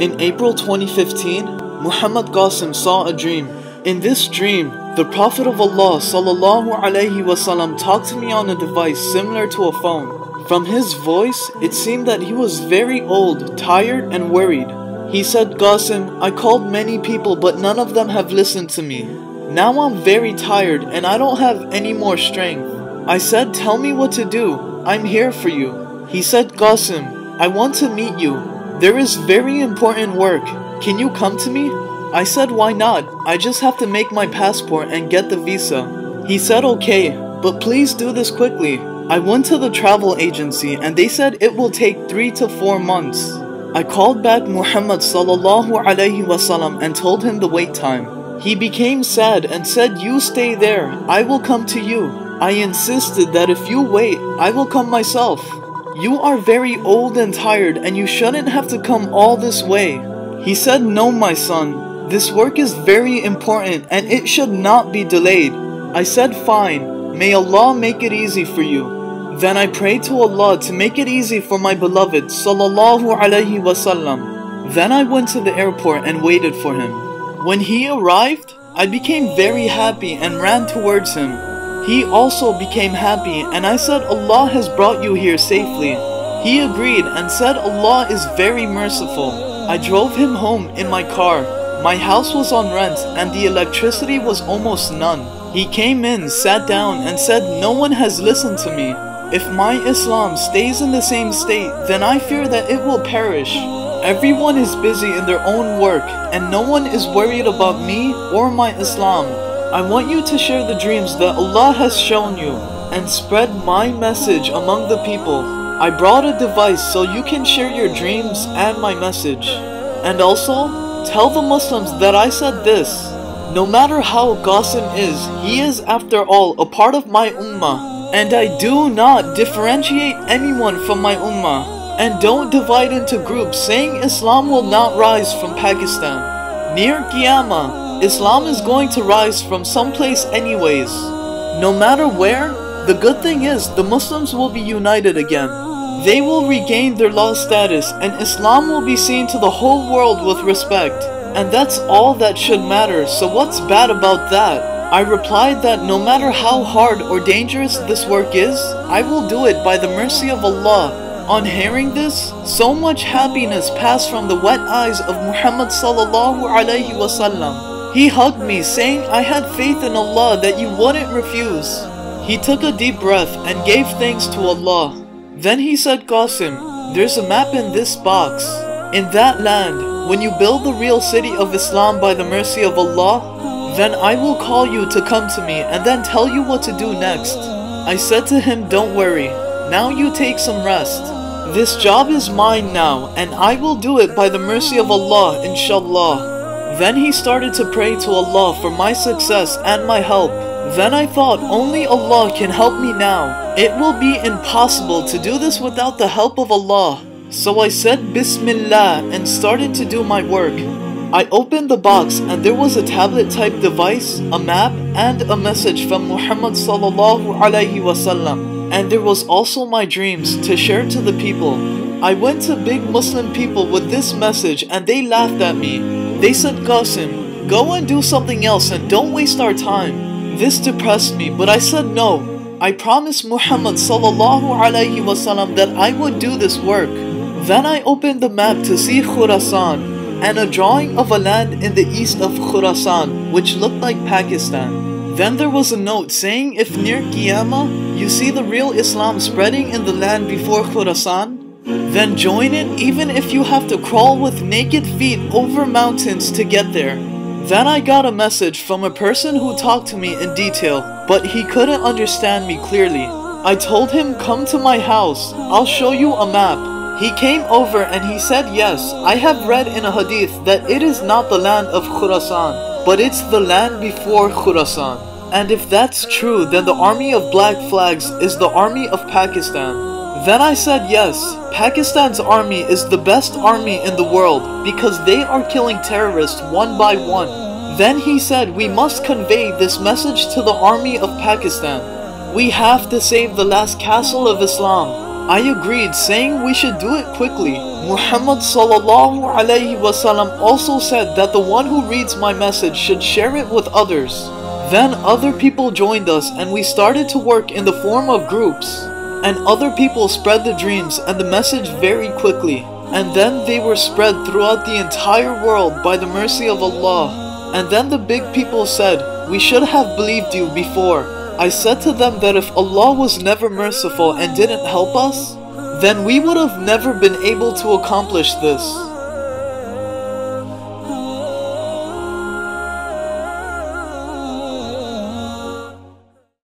In April 2015, Muhammad Qasim saw a dream. In this dream, the Prophet of Allah wasallam talked to me on a device similar to a phone. From his voice, it seemed that he was very old, tired, and worried. He said, Qasim, I called many people but none of them have listened to me. Now I'm very tired and I don't have any more strength. I said, Tell me what to do. I'm here for you. He said, Qasim, I want to meet you. There is very important work. Can you come to me? I said, Why not? I just have to make my passport and get the visa. He said, Okay, but please do this quickly. I went to the travel agency and they said it will take 3 to 4 months. I called back Muhammad sallallahu alaihi wasallam and told him the wait time. He became sad and said, You stay there, I will come to you. I insisted that if you wait, I will come myself. You are very old and tired and you shouldn't have to come all this way. He said, No, my son, this work is very important and it should not be delayed. I said, Fine, may Allah make it easy for you. Then I prayed to Allah to make it easy for my beloved sallallahu alaihi wasallam. Then I went to the airport and waited for him. When he arrived, I became very happy and ran towards him. He also became happy and I said Allah has brought you here safely. He agreed and said Allah is very merciful. I drove him home in my car. My house was on rent and the electricity was almost none. He came in, sat down and said no one has listened to me. If my Islam stays in the same state, then I fear that it will perish. Everyone is busy in their own work, and no one is worried about me or my Islam. I want you to share the dreams that Allah has shown you, and spread my message among the people. I brought a device so you can share your dreams and my message. And also, tell the Muslims that I said this. No matter how Qasim is, he is after all a part of my ummah. And I do not differentiate anyone from my ummah. And don't divide into groups saying Islam will not rise from Pakistan. Near Qiyamah, Islam is going to rise from someplace anyways. No matter where, the good thing is the Muslims will be united again. They will regain their lost status and Islam will be seen to the whole world with respect. And that's all that should matter, so what's bad about that? I replied that no matter how hard or dangerous this work is, I will do it by the mercy of Allah. On hearing this, so much happiness passed from the wet eyes of Muhammad sallallahu alaihi wasallam. He hugged me saying I had faith in Allah that you wouldn't refuse. He took a deep breath and gave thanks to Allah. Then he said Qasim, there's a map in this box. In that land, when you build the real city of Islam by the mercy of Allah, then I will call you to come to me and then tell you what to do next. I said to him, Don't worry, now you take some rest. This job is mine now, and I will do it by the mercy of Allah, inshallah. Then he started to pray to Allah for my success and my help. Then I thought, only Allah can help me now. It will be impossible to do this without the help of Allah. So I said Bismillah and started to do my work. I opened the box and there was a tablet type device, a map, and a message from Muhammad sallallahu alaihi wasallam. And there was also my dreams to share to the people. I went to big Muslim people with this message and they laughed at me. They said, Qasim, go and do something else and don't waste our time. This depressed me, but I said no. I promised Muhammad wasallam that I would do this work. Then I opened the map to see Khurasan and a drawing of a land in the east of Khurasan, which looked like Pakistan. Then there was a note saying if near Qiyamah you see the real Islam spreading in the land before Khurasan, then join it even if you have to crawl with naked feet over mountains to get there. Then I got a message from a person who talked to me in detail, but he couldn't understand me clearly. I told him come to my house, I'll show you a map. He came over and he said, Yes, I have read in a hadith that it is not the land of Khurasan, but it's the land before Khurasan. And if that's true, then the army of black flags is the army of Pakistan. Then I said, Yes, Pakistan's army is the best army in the world because they are killing terrorists one by one. Then he said, We must convey this message to the army of Pakistan. We have to save the last castle of Islam I agreed saying we should do it quickly. Muhammad wasallam also said that the one who reads my message should share it with others. Then other people joined us and we started to work in the form of groups. And other people spread the dreams and the message very quickly. And then they were spread throughout the entire world by the mercy of Allah. And then the big people said, We should have believed you before. I said to them that if Allah was never merciful and didn't help us, then we would have never been able to accomplish this.